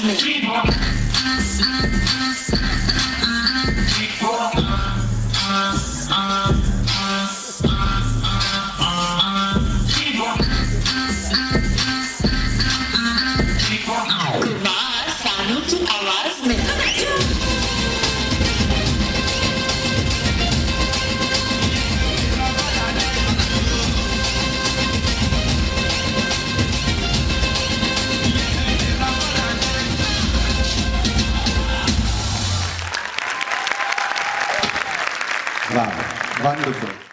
Trust me. Kumar Sanu ki awaz. Wonderful.